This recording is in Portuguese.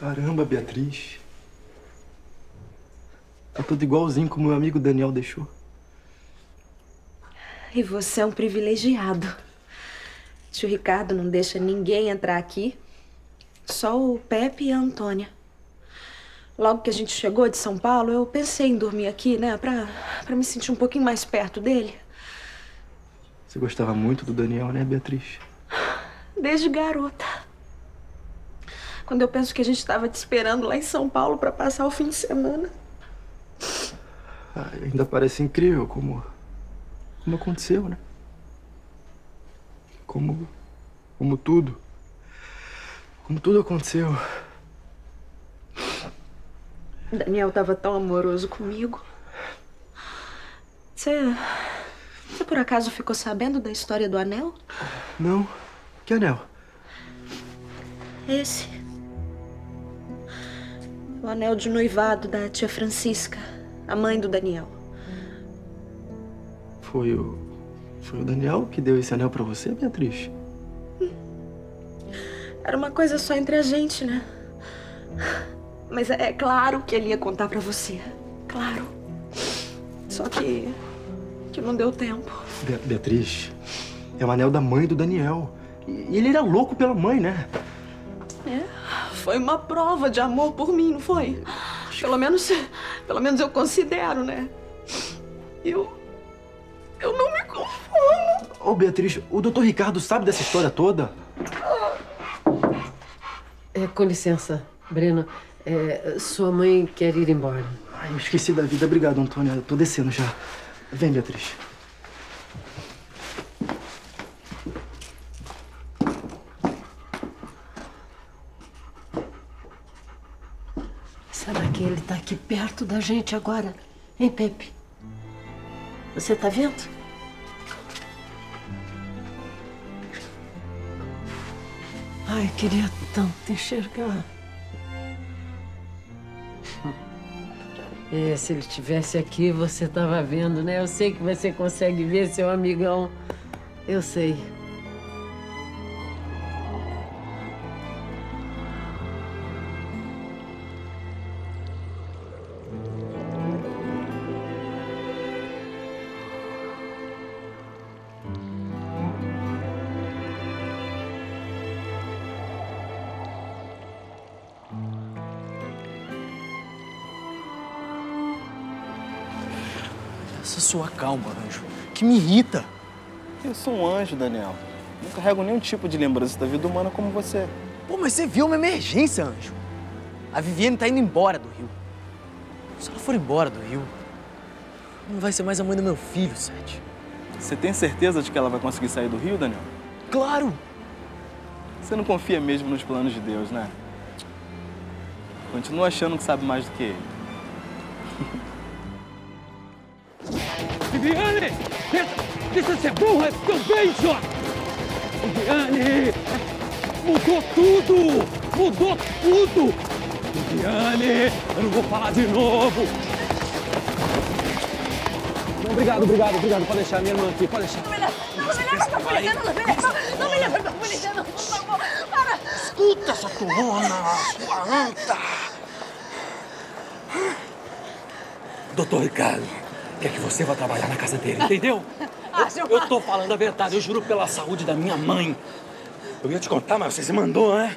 Caramba, Beatriz. Tá tudo igualzinho como meu amigo Daniel deixou. E você é um privilegiado. Tio Ricardo não deixa ninguém entrar aqui. Só o Pepe e a Antônia. Logo que a gente chegou de São Paulo, eu pensei em dormir aqui, né? Pra, pra me sentir um pouquinho mais perto dele. Você gostava muito do Daniel, né, Beatriz? Desde garota. Quando eu penso que a gente estava te esperando lá em São Paulo para passar o fim de semana. Ah, ainda parece incrível como. como aconteceu, né? Como. como tudo. Como tudo aconteceu. Daniel tava tão amoroso comigo. Você. Você por acaso ficou sabendo da história do anel? Não. Que anel? Esse. O anel de noivado da tia Francisca, a mãe do Daniel. Foi o. Foi o Daniel que deu esse anel pra você, Beatriz? Era uma coisa só entre a gente, né? Mas é claro que ele ia contar pra você. Claro. Só que. que não deu tempo. Be Beatriz, é o anel da mãe do Daniel. E ele era louco pela mãe, né? É, foi uma prova de amor por mim, não foi? Pelo menos. pelo menos eu considero, né? Eu. eu não me conformo. Ô, Beatriz, o doutor Ricardo sabe dessa história toda? É, com licença, Breno. É, sua mãe quer ir embora. Ai, eu esqueci da vida. Obrigado, Antônia. Eu tô descendo já. Vem, Beatriz. Que ele tá aqui perto da gente agora? Hein, Pepe? Você tá vendo? Ai, queria tanto enxergar. É, se ele estivesse aqui, você tava vendo, né? Eu sei que você consegue ver seu amigão. Eu sei. Essa sua calma, anjo, que me irrita. Eu sou um anjo, Daniel. Não carrego nenhum tipo de lembrança da vida humana como você. Pô, mas você viu uma emergência, anjo. A Viviane tá indo embora do Rio. Se ela for embora do Rio, não vai ser mais a mãe do meu filho, Sete. Você tem certeza de que ela vai conseguir sair do Rio, Daniel? Claro! Você não confia mesmo nos planos de Deus, né? Continua achando que sabe mais do que ele. Viviane! Deixa de ser burra, é teu beijo! Viviane! Mudou tudo! Mudou tudo! Viviane! Eu não vou falar de novo! Não, obrigado, obrigado, obrigado. Pode deixar minha irmã aqui, pode deixar. Não me leva, não me leva pra polícia, não me leva, não me leva pra polícia, não, por favor, para! Escuta, sua turrona, sua anta! Doutor Ricardo, quer que você vá trabalhar na casa dele, entendeu? Eu, eu tô falando a verdade, eu juro pela saúde da minha mãe. Eu ia te contar, mas você se mandou, né?